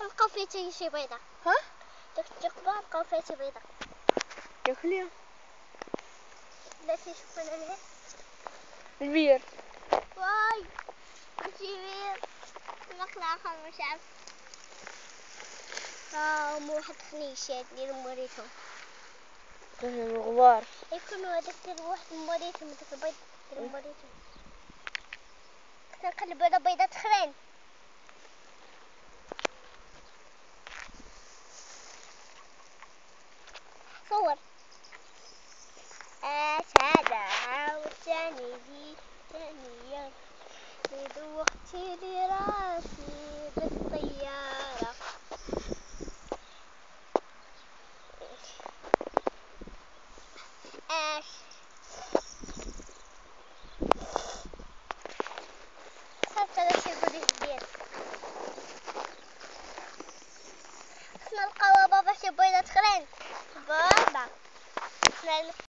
لقاو فيه حتى شي بيضة. ها؟ داك الثقبة لقاو فيها شي بيضة. ياك ليها بلاتي شوفنا لها البير. واي. كبير نقلع آخر مش عارف ها مو واحد خنيشات ديال موريتهم الغبار يكون هذاك ديال واحد موريتهم داك البيض ديال موريتهم نقلب على بيضات اخرين هذا عاوتاني بي ثانية دوختي لي راسي بالطيارة اش صافي هذا الشي البريد ديالي خصنا نلقاو بابا شي بيضات اخرين بابا